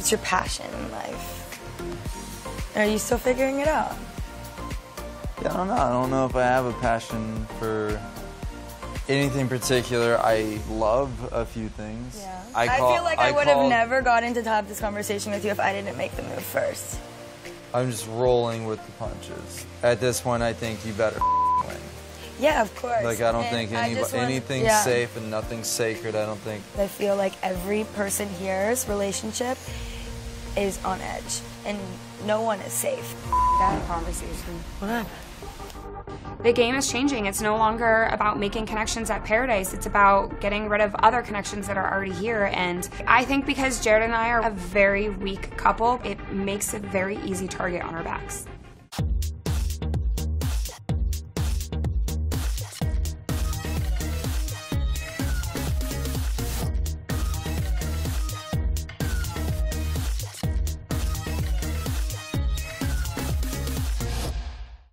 What's your passion in life? Are you still figuring it out? Yeah, I don't know. I don't know if I have a passion for anything particular. I love a few things. Yeah. I, call- feel like I, would have never gotten to have this conversation with you if I didn't make the move first. I'm just rolling with the punches. At this point, I think you better. Yeah, of course. Like I don't And think any, just want- anything's yeah. safe and nothing's sacred. I don't think. I feel like every person here's relationship is on edge, and no one is safe. That conversation. What? The game is changing. It's no longer about making connections at Paradise. It's about getting rid of other connections that are already here. And I think because Jared and I are a very weak couple, it makes a very easy target on our backs.